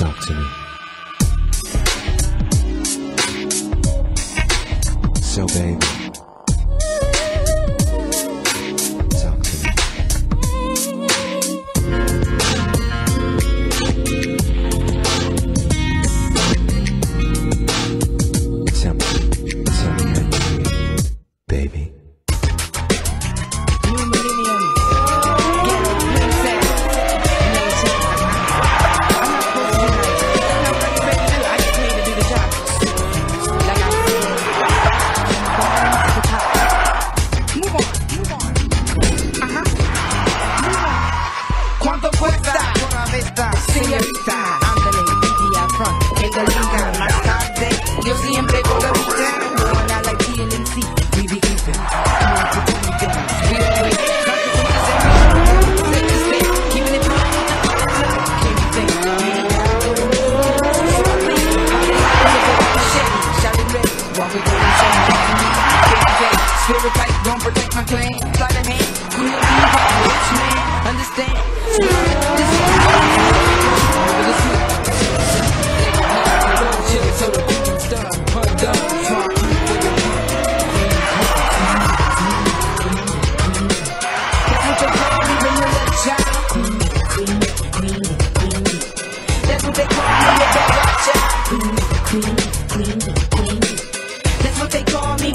talk to me. So, baby.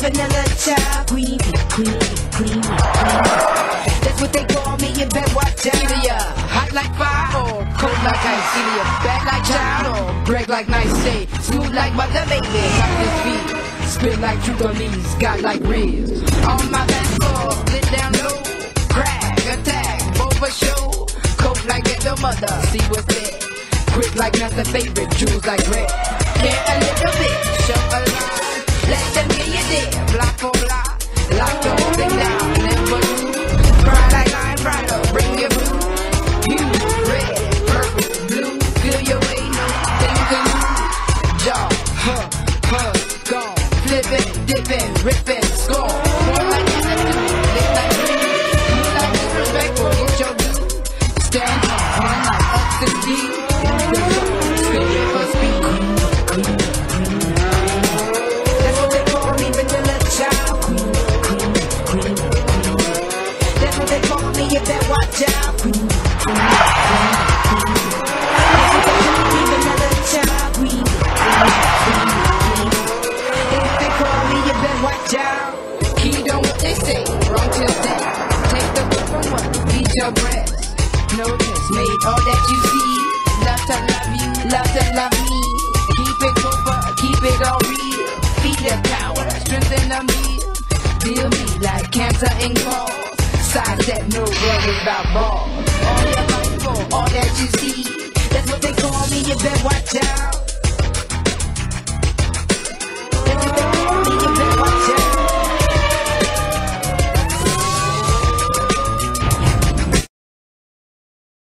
Vanilla child. Queen, queen, queen, queen. That's what they call me, you better watch out. Either ya hot like fire or cold like ice. Either ya bad like child or break like nice say. Smooth like butter, baby. Got this beat. Spit like truth on these, got like ribs. On my back floor, lit down low. Crack, attack, both for show. Coke like ghetto mother, see what's there. Quick like nothing favorite, jewels like red. Care a little bit, gone. Flipping, dipping, ripping, score. More like live like. You like. Stand up, run like up your breath. Notice, made all that you see. Love to love you, love to love me. Keep it over, keep it all real. Feed the power, strengthen the meal. Feel me like cancer and calls. Size that no worry about ball. All your life all that you see. That's what they call me, you better watch out.